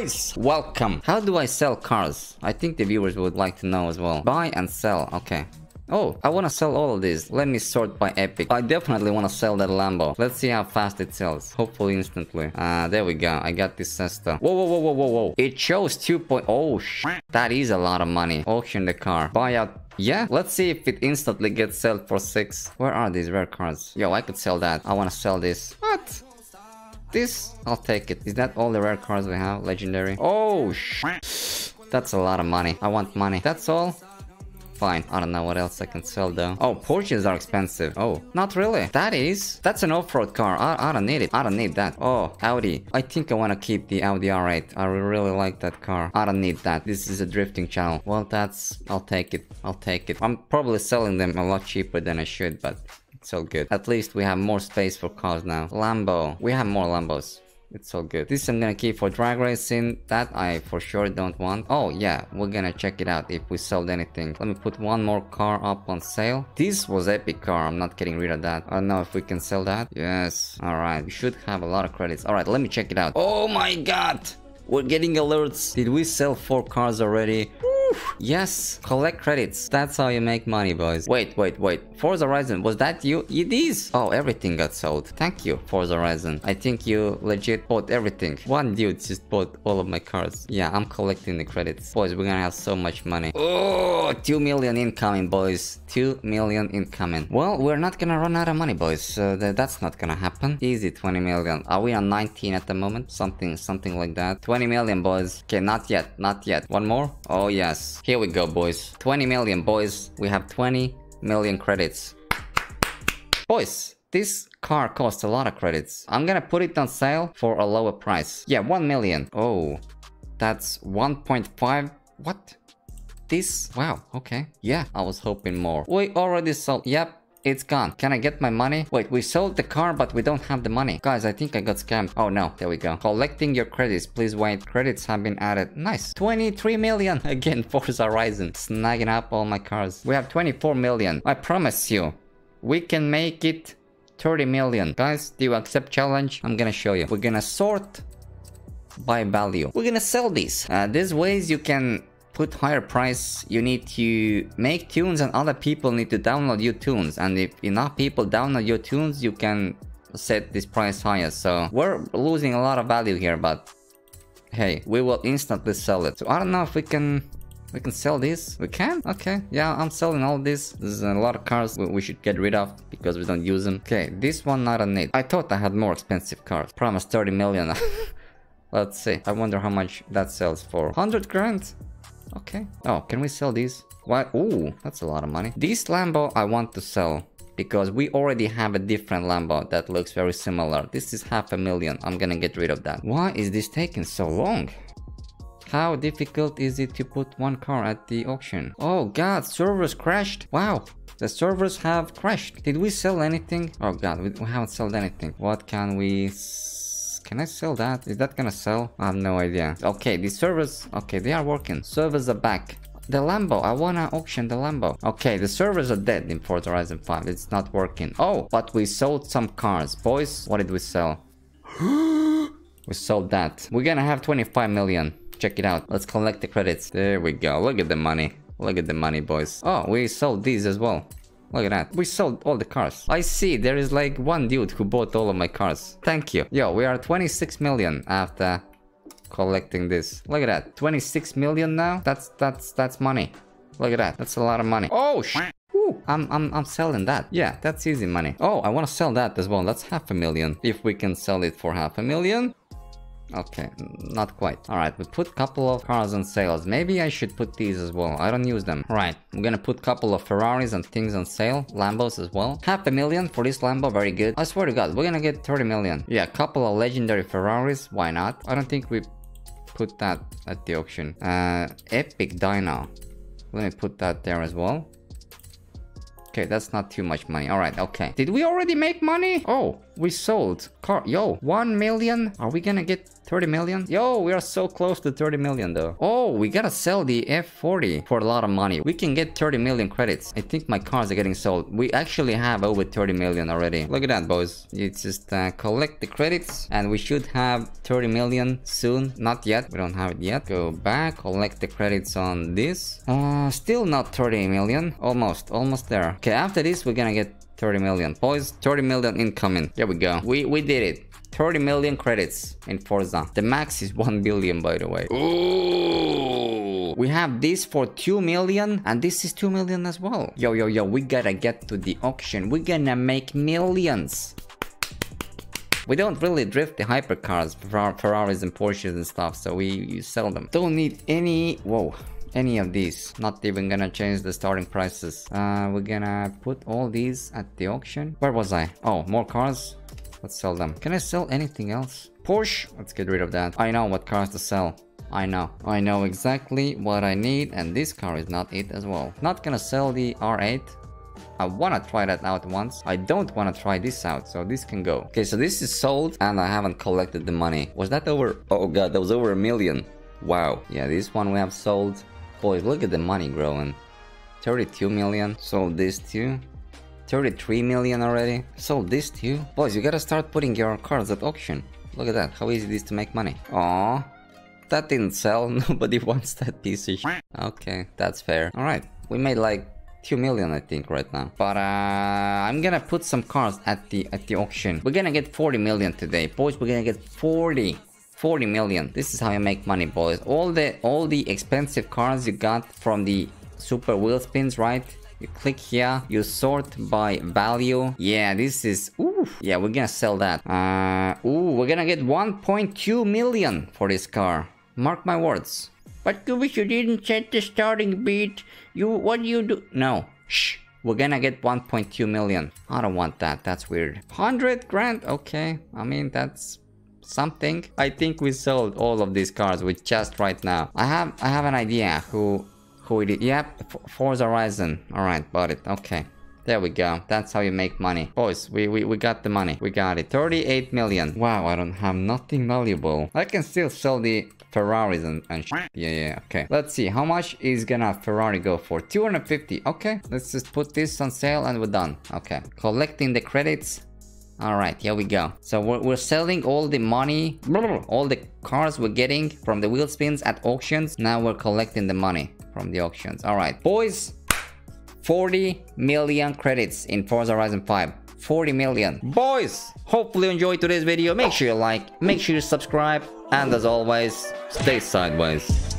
boys! Welcome. How do I sell cars? I think the viewers would like to know as well. Buy and sell. Okay. Oh, I want to sell all of these. Let me sort by epic. I definitely want to sell that Lambo. Let's see how fast it sells. Hopefully instantly. Ah, uh, there we go. I got this Cesta. Whoa, whoa, whoa, whoa, whoa, whoa. It shows 2. Point oh, That is a lot of money. Auction the car. Buy out yeah, let's see if it instantly gets sold for 6. Where are these rare cards? Yo, I could sell that. I want to sell this. What? This? I'll take it. Is that all the rare cards we have? Legendary? Oh, sh That's a lot of money. I want money. That's all? Fine. I don't know what else I can sell though. Oh, Porsches are expensive. Oh, not really. That is. That's an off-road car. I, I don't need it. I don't need that. Oh, Audi. I think I want to keep the Audi R8. I really like that car. I don't need that. This is a drifting channel. Well, that's... I'll take it. I'll take it. I'm probably selling them a lot cheaper than I should, but it's all good. At least we have more space for cars now. Lambo. We have more Lambos. It's all good. This I'm gonna keep for drag racing. That I for sure don't want. Oh yeah, we're gonna check it out if we sold anything. Let me put one more car up on sale. This was epic car. I'm not getting rid of that. I don't know if we can sell that. Yes. Alright. We should have a lot of credits. Alright, let me check it out. Oh my god! We're getting alerts. Did we sell four cars already? Yes, collect credits. That's how you make money, boys. Wait, wait, wait. Forza Horizon, was that you? It is. Oh, everything got sold. Thank you, Forza Horizon. I think you legit bought everything. One dude just bought all of my cars. Yeah, I'm collecting the credits. Boys, we're gonna have so much money. Oh, 2 million incoming, boys. 2 million incoming. Well, we're not gonna run out of money, boys. So th that's not gonna happen. Easy 20 million. Are we on 19 at the moment? Something, something like that. 20 million, boys. Okay, not yet, not yet. One more? Oh, yes. Here we go, boys. 20 million, boys. We have 20 million credits. Boys, this car costs a lot of credits. I'm gonna put it on sale for a lower price. Yeah, 1 million. Oh, that's 1.5. What? This? Wow, okay. Yeah, I was hoping more. We already sold. Yep, it's gone. Can I get my money? Wait, we sold the car, but we don't have the money. Guys, I think I got scammed. Oh no, there we go. Collecting your credits. Please wait. Credits have been added. Nice. 23 million. Again, Forza Horizon. Snagging up all my cars. We have 24 million. I promise you, we can make it 30 million. Guys, do you accept challenge? I'm gonna show you. We're gonna sort by value. We're gonna sell these. Uh, these ways you can put higher price, you need to make tunes and other people need to download your tunes. And if enough people download your tunes, you can set this price higher. So we're losing a lot of value here, but hey, we will instantly sell it. So I don't know if we can we can sell this. We can? Okay. Yeah, I'm selling all this. There's a lot of cars we should get rid of because we don't use them. Okay, this one not a need. I thought I had more expensive cars. Promise 30 million. Let's see. I wonder how much that sells for. 100 grand? Okay. Oh, can we sell these? What? Ooh, that's a lot of money. This Lambo I want to sell because we already have a different Lambo that looks very similar. This is half a million. I'm gonna get rid of that. Why is this taking so long? How difficult is it to put one car at the auction? Oh god, servers crashed. Wow, the servers have crashed. Did we sell anything? Oh god, we, haven't sold anything. What can we can I sell that? Is that gonna sell? I have no idea. Okay, the servers... Okay, they are working. Servers are back. The Lambo, I wanna auction the Lambo. Okay, the servers are dead in Forza Horizon 5. It's not working. Oh, but we sold some cars. Boys, what did we sell? we sold that. We're gonna have 25 million. Check it out. Let's collect the credits. There we go. Look at the money. Look at the money, boys. Oh, we sold these as well. Look at that. We sold all the cars. I see. There is like one dude who bought all of my cars. Thank you. Yo, we are 26 million after collecting this. Look at that. 26 million now? That's that's that's money. Look at that. That's a lot of money. Oh sh Ooh, I'm, I'm, I'm selling that. Yeah, that's easy money. Oh, I want to sell that as well. That's half a million. If we can sell it for half a million, Okay, not quite. Alright, we put couple of cars on sales. Maybe I should put these as well. I don't use them. Right, I'm gonna put couple of Ferraris and things on sale. Lambos as well. Half a million for this Lambo, very good. I swear to god, we're gonna get 30 million. Yeah, couple of legendary Ferraris, why not? I don't think we put that at the auction. Uh, Epic Dino. Let me put that there as well. Okay, that's not too much money. All right, okay. Did we already make money? Oh, we sold car. Yo, 1 million. Are we gonna get 30 million? Yo, we are so close to 30 million though. Oh, we gotta sell the F40 for a lot of money. We can get 30 million credits. I think my cars are getting sold. We actually have over 30 million already. Look at that, boys. You just uh, collect the credits and we should have 30 million soon. Not yet. We don't have it yet. Go back, collect the credits on this. Uh, still not 30 million. Almost, almost there. Okay, after this, we're gonna get 30 million. Boys, 30 million incoming. There we go. We, we did it. 30 million credits in Forza. The max is 1 billion by the way. Ooh. We have this for 2 million and this is 2 million as well. Yo, yo, yo, we gotta get to the auction. We're gonna make millions. We don't really drift the hypercars, Ferraris and Porsches and stuff, so we sell them. Don't need any... Whoa any of these not even gonna change the starting prices uh we're gonna put all these at the auction where was i oh more cars Let's sell them. Can I sell anything else? Porsche? Let's get rid of that. I know what cars to sell. I know. I know exactly what I need and this car is not it as well. Not gonna sell the R8. I wanna try that out once. I don't wanna try this out, so this can go. Okay, so this is sold and I haven't collected the money. Was that over? Oh god, that was over a million. Wow. Yeah, this one we have sold. Boys, look at the money growing. 32 million. Sold this too. 33 million already. Sold this too. Boys, you gotta start putting your cards at auction. Look at that, how easy it is to make money. Aww. That didn't sell, nobody wants that piece of. Okay, that's fair. Alright, we made like 2 million I think right now. But uh, I'm gonna put some cards at the at the auction. We're gonna get 40 million today. Boys, we're gonna get 40 40 million. This is how you make money, boys. All the all the expensive cards you got from the super wheel spins, right? You click here, you sort by value. Yeah, this is, ooh, yeah, we're gonna sell that. Uh, ooh, we're gonna get 1.2 million for this car. Mark my words. But wish you didn't set the starting bid. You, what do you do? No, shh. We're gonna get 1.2 million. I don't want that, that's weird. 100 grand, okay. I mean, that's something. I think we sold all of these cars with just right now. I have I have an idea who is. Yep, Forza Horizon. Alright, bought it. Okay. There we go. That's how you make money. Boys, we, we, we got the money. We got it. 38 million. Wow, I don't have nothing valuable. I can still sell the Ferraris and, and Yeah, yeah, okay. Let's see. How much is gonna Ferrari go for? 250. Okay. Let's just put this on sale and we're done. Okay. Collecting the credits. Alright, here we go. So we're, we're selling all the money, all the cars we're getting from the wheel spins at auctions. Now we're collecting the money from the auctions. All right, boys, 40 million credits in Forza Horizon 5. 40 million. Boys, hopefully you enjoyed today's video. Make sure you like, make sure you subscribe, and as always, stay sideways.